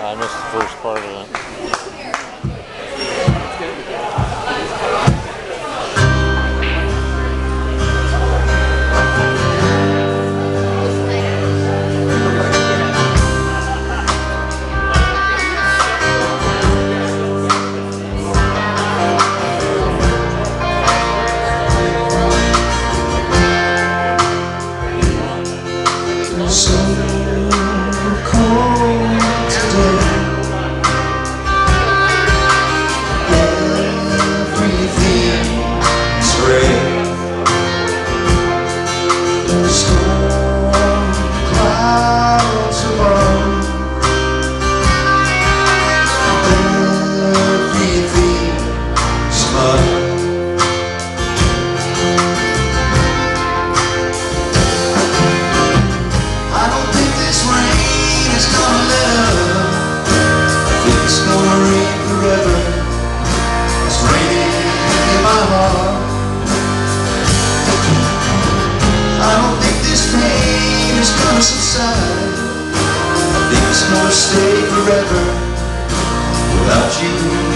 I missed the first part of it. inside Things won't stay forever. Without you